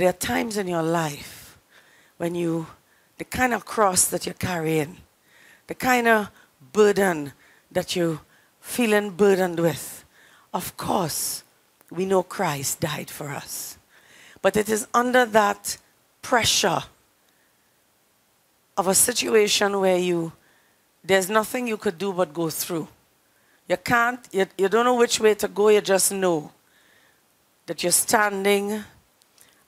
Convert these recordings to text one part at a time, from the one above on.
There are times in your life when you, the kind of cross that you're carrying, the kind of burden that you're feeling burdened with, of course, we know Christ died for us. But it is under that pressure of a situation where you there's nothing you could do but go through. You can't, you, you don't know which way to go, you just know that you're standing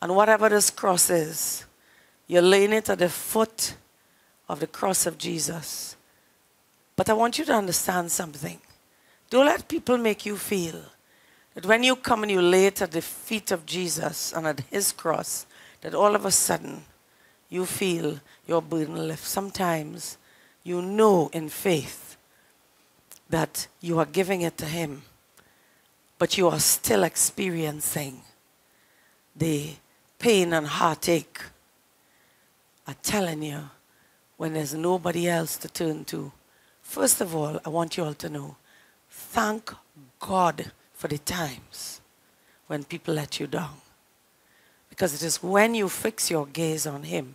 and whatever this cross is, you're laying it at the foot of the cross of Jesus. But I want you to understand something. Don't let people make you feel that when you come and you lay it at the feet of Jesus and at his cross, that all of a sudden you feel your burden lift. Sometimes you know in faith that you are giving it to him, but you are still experiencing the pain and heartache. I'm telling you, when there's nobody else to turn to, first of all, I want you all to know, thank God for the times when people let you down. Because it is when you fix your gaze on Him,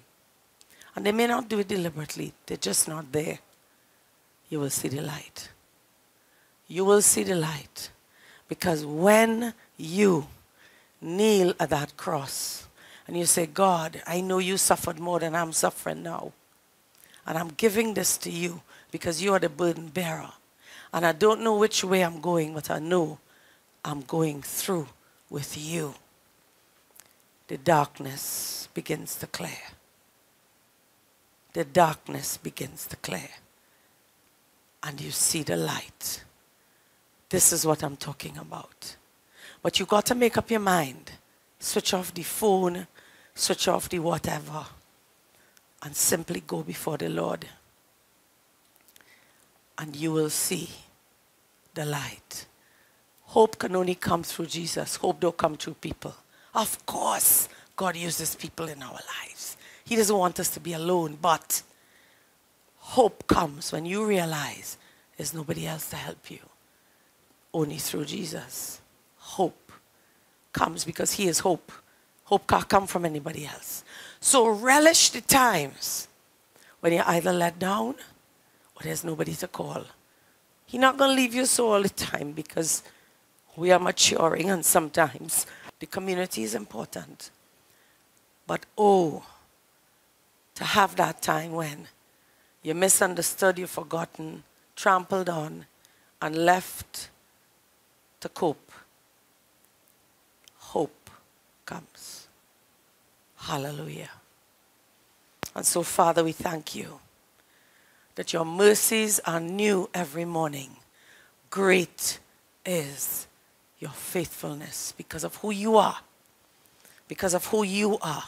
and they may not do it deliberately, they're just not there, you will see the light. You will see the light. Because when you kneel at that cross and you say, God, I know you suffered more than I'm suffering now. And I'm giving this to you because you are the burden bearer. And I don't know which way I'm going, but I know I'm going through with you. The darkness begins to clear. The darkness begins to clear. And you see the light. This is what I'm talking about. But you got to make up your mind. Switch off the phone, switch off the whatever, and simply go before the Lord. And you will see the light. Hope can only come through Jesus. Hope don't come through people. Of course, God uses people in our lives. He doesn't want us to be alone, but hope comes when you realize there's nobody else to help you. Only through Jesus. Hope comes because He is hope. Hope can't come from anybody else. So relish the times when you're either let down or there's nobody to call. He's not going to leave you so all the time because we are maturing, and sometimes the community is important. But oh, to have that time when you're misunderstood, you're forgotten, trampled on, and left to cope. Hope comes. Hallelujah. And so, Father, we thank you that your mercies are new every morning. Great is your faithfulness because of who you are. Because of who you are.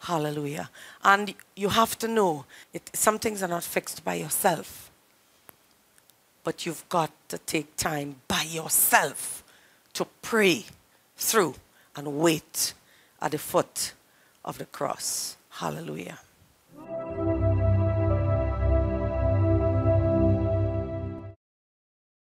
Hallelujah. And you have to know it, some things are not fixed by yourself. But you've got to take time by yourself to pray through and wait at the foot of the cross. Hallelujah.